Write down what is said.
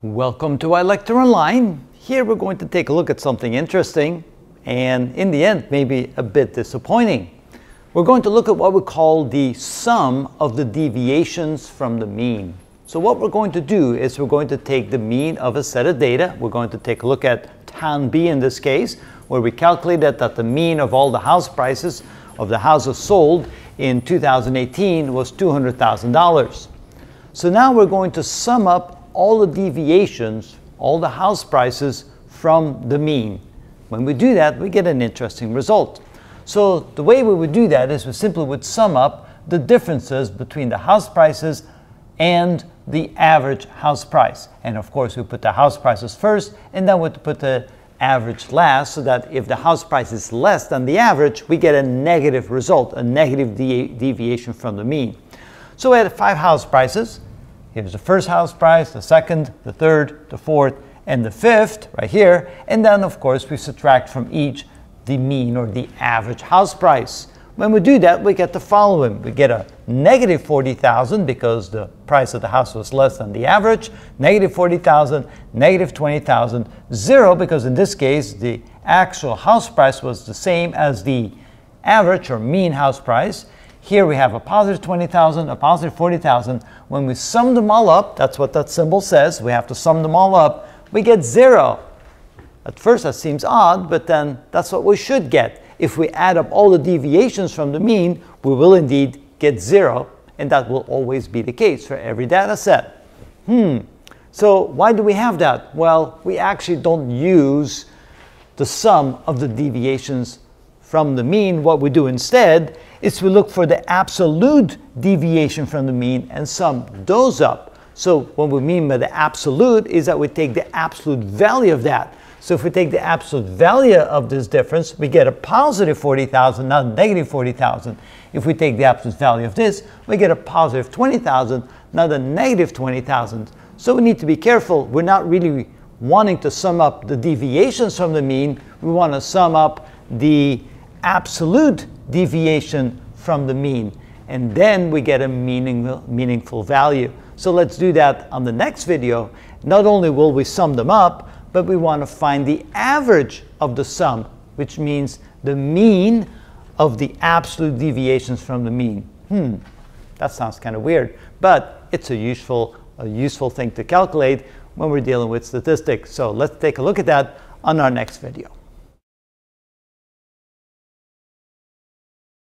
Welcome to iLecture Online. Here we're going to take a look at something interesting and in the end maybe a bit disappointing. We're going to look at what we call the sum of the deviations from the mean. So what we're going to do is we're going to take the mean of a set of data. We're going to take a look at town B in this case where we calculated that the mean of all the house prices of the houses sold in 2018 was $200,000. So now we're going to sum up all the deviations, all the house prices from the mean. When we do that, we get an interesting result. So the way we would do that is we simply would sum up the differences between the house prices and the average house price. And of course, we put the house prices first, and then we put the average last, so that if the house price is less than the average, we get a negative result, a negative de deviation from the mean. So we had five house prices, Here's the first house price, the second, the third, the fourth, and the fifth right here. And then, of course, we subtract from each the mean or the average house price. When we do that, we get the following. We get a negative 40,000 because the price of the house was less than the average, negative 40,000, negative 20,000, zero because in this case, the actual house price was the same as the average or mean house price. Here we have a positive 20,000, a positive 40,000. When we sum them all up, that's what that symbol says, we have to sum them all up, we get zero. At first that seems odd, but then that's what we should get. If we add up all the deviations from the mean, we will indeed get zero, and that will always be the case for every data set. Hmm, so why do we have that? Well, we actually don't use the sum of the deviations from the mean. What we do instead is we look for the absolute deviation from the mean and sum those up. So what we mean by the absolute is that we take the absolute value of that. So if we take the absolute value of this difference, we get a positive 40,000, not a negative 40,000. If we take the absolute value of this, we get a positive 20,000, not a negative 20,000. So we need to be careful. We're not really wanting to sum up the deviations from the mean. We want to sum up the absolute deviation from the mean. And then we get a meaningful, meaningful value. So let's do that on the next video. Not only will we sum them up, but we want to find the average of the sum, which means the mean of the absolute deviations from the mean. Hmm, that sounds kind of weird, but it's a useful, a useful thing to calculate when we're dealing with statistics. So let's take a look at that on our next video.